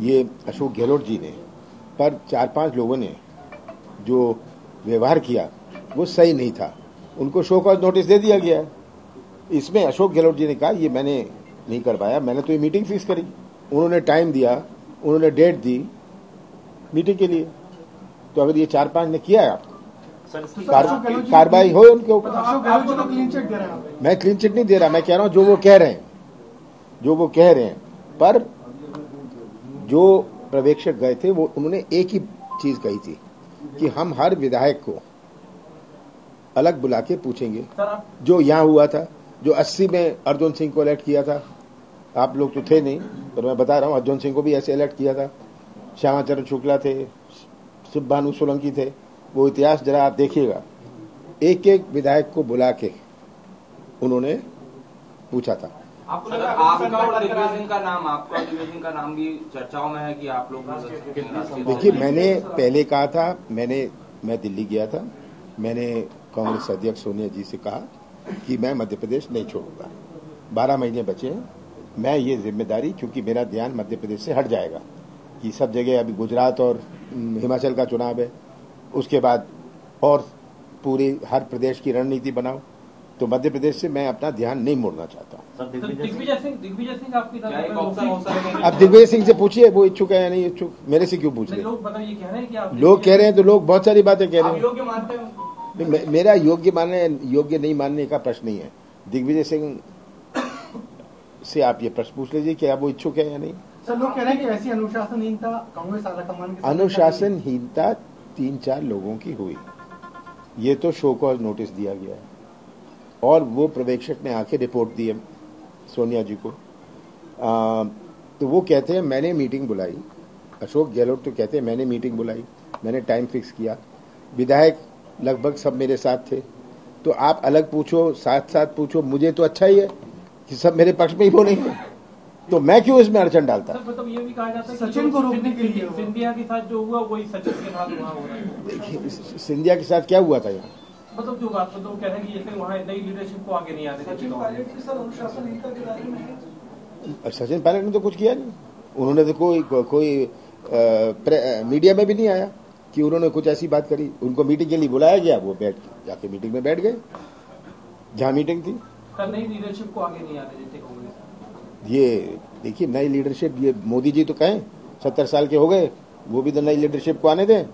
ये अशोक गहलोत जी ने पर चार पाँच लोगों ने जो व्यवहार किया वो सही नहीं था। उनको शो कॉज नोटिस दे दिया गया। है इसमें अशोक गहलोत जी ने कहा ये मैंने नहीं कर पाया। मैंने तो ये मीटिंग फिक्स करी। उन्होंने टाइम दिया उन्होंने डेट दी मीटिंग के लिए। तो अगर ये चार पाँच ने किया है आपको कार्रवाई हो उनके ऊपर। अशोक गहलोत जी को क्लीन चिट दे रहे हैं आप। मैं क्लीन चिट नहीं दे रहा मैं कह रहा हूँ जो वो कह रहे हैं जो वो कह रहे हैं। पर जो पर्यवेक्षक गए थे, वो उन्होंने एक ही चीज़ कही थी कि हम हर विधायक को अलग बुला के पूछेंगे। जो यहाँ हुआ था, जो 80 में अर्जुन सिंह को अलर्ट किया था, आप लोग तो थे नहीं, पर मैं बता रहा हूँ, अर्जुन सिंह को भी ऐसे अलर्ट किया था। श्यामाचरण शुक्ला थे शिव भानु सोलंकी थे, वो इतिहास जरा आप देखिएगा। एक एक विधायक को बुला के उन्होंने पूछा था। आपको लगा आपका और दिग्विजय सिंह का नाम आपका और दिग्विजय सिंह का नाम भी चर्चाओं में है कि आप लोग देखिए मैंने पहले कहा था मैंने मैं दिल्ली गया था मैंने कांग्रेस अध्यक्ष सोनिया जी से कहा कि मैं मध्य प्रदेश नहीं छोड़ूँगा। बारह महीने बचे हैं मैं ये ज़िम्मेदारी क्योंकि मेरा ध्यान मध्य प्रदेश से हट जाएगा कि सब जगह अभी गुजरात और हिमाचल का चुनाव है उसके बाद और पूरी हर प्रदेश की रणनीति बनाओ तो मध्य प्रदेश से मैं अपना ध्यान नहीं मोड़ना चाहता। सर दिग्विजय दिग्विजय सिंह आपकी क्या एक तरफ़ अवसर सकेगा अब दिग्विजय सिंह से पूछिए वो इच्छुक है या नहीं इच्छुक? मेरे से क्यों पूछ रहे लोग कह रहे हैं कि आप लोग कह रहे हैं तो लोग बहुत सारी बातें कह रहे हैं। हैं मेरा योग्य मानने योग्य नहीं मानने का प्रश्न नहीं है। दिग्विजय सिंह से आप ये प्रश्न पूछ लीजिए कि आप वो इच्छुक है या नहीं। सर लोग कह रहे हैं कि ऐसी अनुशासनहीनता कांग्रेस आला कमान के अनुशासनहीनता तीन चार लोगों की हुई। ये तो शो कॉज नोटिस दिया गया है। और वो पर्यवेक्षक ने आके रिपोर्ट दी है सोनिया जी को। आ, तो वो कहते हैं मैंने मीटिंग बुलाई। अशोक गहलोत तो कहते हैं मैंने मीटिंग बुलाई। मैंने टाइम फिक्स किया। विधायक लगभग सब मेरे साथ थे। तो आप अलग पूछो साथ साथ पूछो मुझे तो अच्छा ही है कि सब मेरे पक्ष में ही वो नहीं है। तो मैं क्यों इसमें अड़चन डालता? सर मतलब ये भी कहा जाता है सचिन को रोकने के लिए। सिंधिया- के साथ जो हुआ वही सचिन के साथ हो है देखिए सिंधिया के साथ क्या हुआ था यहाँ? मतलब जो बात मतलब कह रहे हैं कि जैसे वहाँ नई लीडरशिप को आगे नहीं आने देते। सचिन पायलट ने तो कुछ किया नहीं। उन्होंने तो कोई को, कोई प्रे- मीडिया में भी नहीं आया कि उन्होंने कुछ ऐसी बात करी। उनको मीटिंग के लिए बुलाया गया वो बैठ जाके मीटिंग में बैठ गए। जहाँ मीटिंग थी। नई लीडरशिप को आगे नहीं आने देते कांग्रेस ये देखिए नई लीडरशिप ये मोदी जी तो कहें सत्तर साल के हो गए वो भी तो नई लीडरशिप को आने दें।